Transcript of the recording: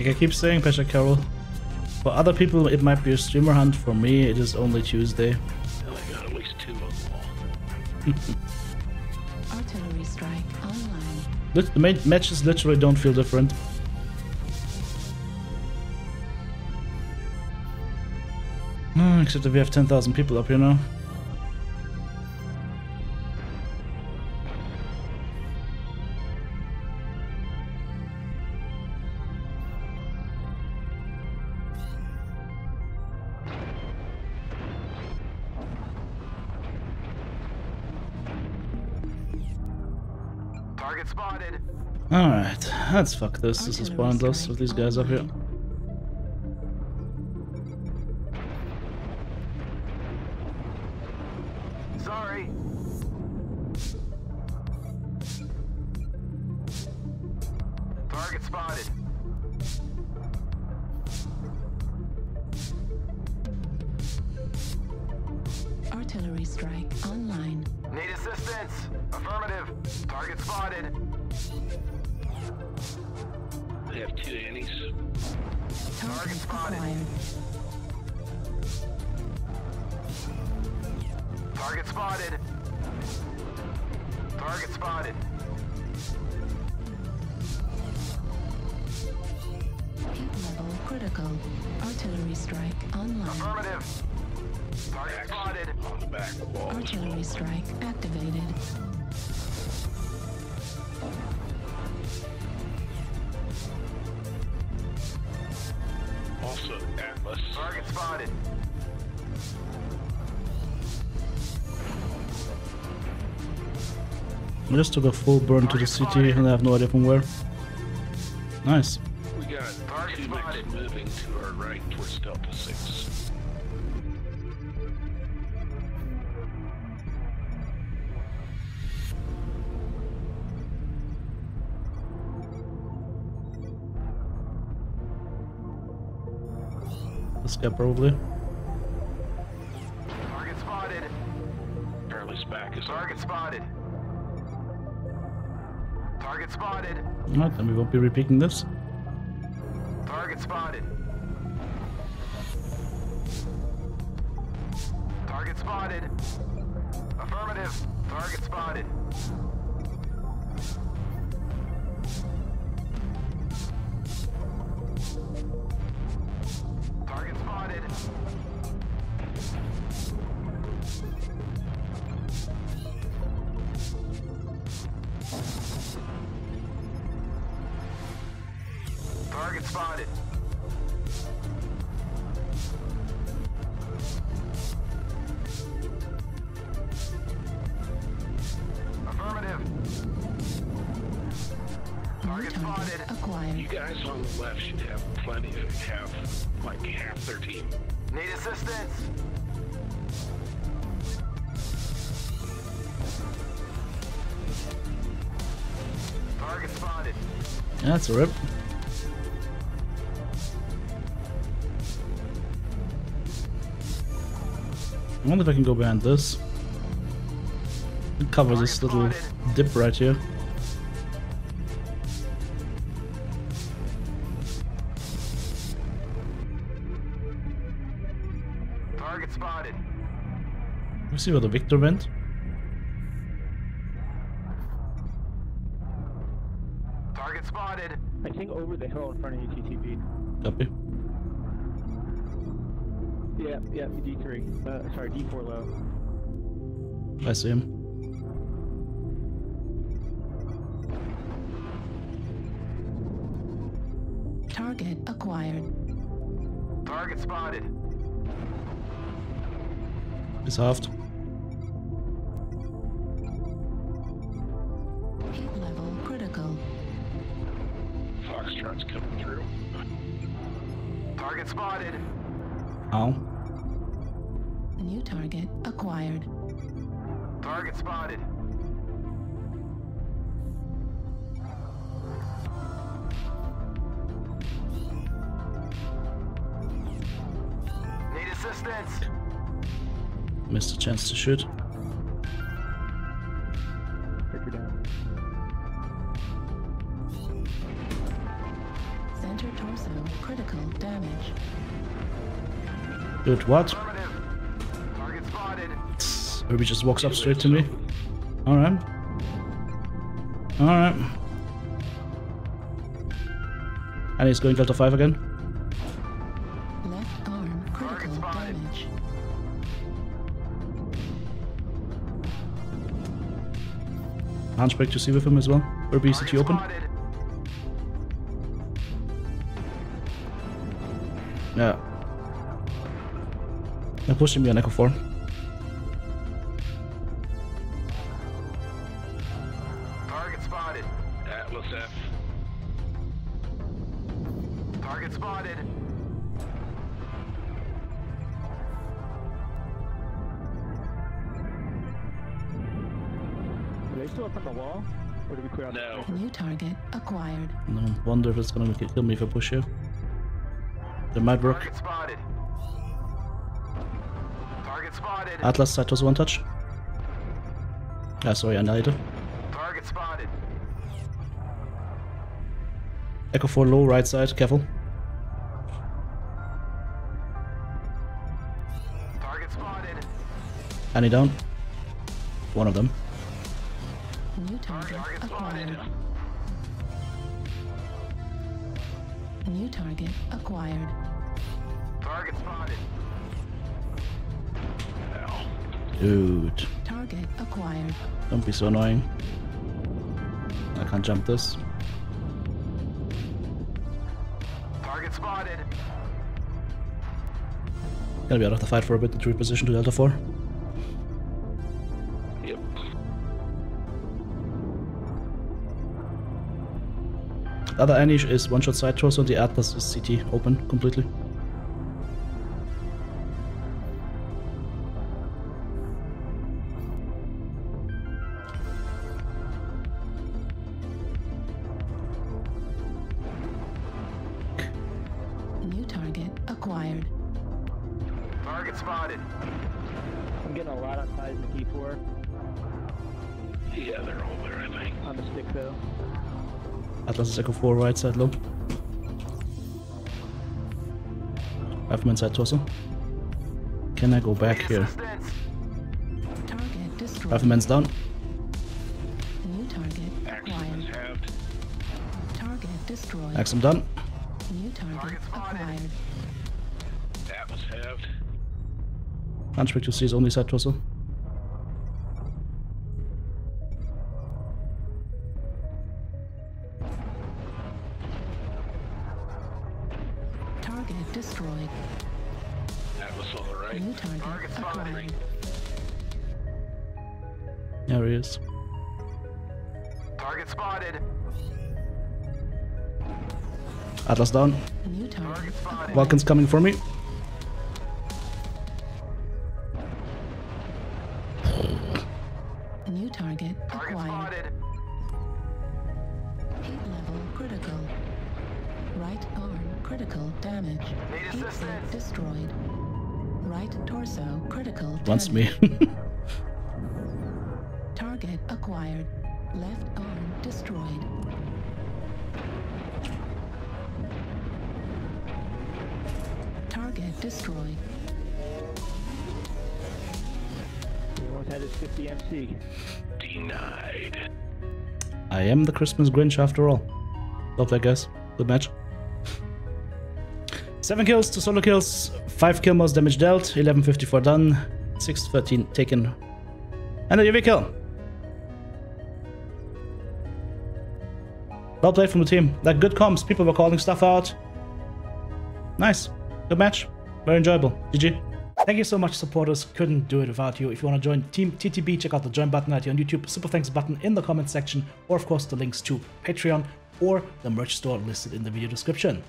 Like I keep saying, Pesha Carol, for other people it might be a streamer hunt, for me it is only Tuesday. I got at least two on the wall. Artillery strike online. The ma- matches literally don't feel different. Hmm, except that we have 10,000 people up here now. Target spotted. Alright, let's fuck this. This is pointless strike with these guys up here. Sorry. Target spotted. Artillery strike online. Need assistance. Affirmative. Target spotted. They have two Annies. Target spotted. Target spotted. Target spotted. Heat level critical. Artillery strike online. Affirmative. Target spotted. On the back wall. Artillery strike activated. I just took a full burn to the city and I have no idea from where. Nice. We got Target two mechs spotted. moving to our right towards Delta 6. This guy probably. Target spotted. Apparently SPAC is. Target spotted. Target spotted. Alright, then we won't be repeating this. Target spotted. Target spotted. Affirmative. Target spotted. Target. Affirmative. Target spotted. target acquired. You guys on the left should have plenty of have like half their team. Need assistance. Target spotted. That's a rip. I wonder if I can go behind this. Cover this little dip right here. Target spotted. Let me see where the Victor went. Target spotted. I think over the hill in front of you, TTB. Copy. Yeah, yeah, D3. Uh, sorry, D4 low. I see him. Target acquired. Target spotted. He's halved. Heat level critical. Foxtrot's coming through. Target spotted. Oh. Ow. New target acquired. Target spotted. Need assistance. Missed a chance to shoot. Center torso critical damage. Dude, what? Affirmative. Target spotted. Herbie just walks up straight to me. Alright. Alright. And he's going Delta 5 again. Left arm critical spotted. damage. Handbrake to see with him as well. Ruby is Target you open? Yeah. They're pushing me on Echo 4. Target spotted. Atlas F. Target spotted. Are they still up on the wall? Or did we clear out No. New target acquired. No wonder if it's gonna kill me if I push you. They might work. Target spotted. Target spotted. Atlas side was one touch. Yeah, sorry, Annihilator. Target spotted. Echo 4 low, right side, careful. Target spotted. Annie down. One of them. New target Target acquired. New target acquired. Target spotted. Ow. Dude, Target acquired. don't be so annoying. I can't jump this. Target spotted. Gonna be out of the fight for a bit to reposition to Delta 4. Yep. The other Anish is one shot side torso, the Atlas is CT open completely. Target acquired. Target spotted. I'm getting a lot on seismic E4 Yeah, they're all there, I think. on the stick though. Atlas is Echo 4 right side low. Rifleman side torso. Can I go back here? assistance. Target destroyed. Rifleman's down. New target Action is acquired. Target destroyed. Axum done. New target Target acquired. Atlas halved. Handbrake to see his only side torso. Target destroyed. Atlas on the right. New target Target spotted. acquired. There he is. Target spotted. Atlas down. New target Target spotted. acquired. Vulcan's coming for me. New target Target acquired. spotted. Heat level critical. Right arm critical damage. Need Heat sink assistance. destroyed. Right torso critical Wants damage. me. Target acquired. Left arm destroyed. Target destroyed. He almost had his 50 MC. Denied. I am the Christmas Grinch after all. Love that, guys. Good match. 7 kills, 2 solo kills, 5 kill most damage dealt, 1154 done, 613 taken, and a UAV kill. Well played from the team. Like good comms, people were calling stuff out. Nice. Good match. Very enjoyable. GG. Thank you so much, supporters. Couldn't do it without you. If you want to join Team TTB, check out the join button right here on YouTube, super thanks button in the comment section, or of course the links to Patreon or the merch store listed in the video description.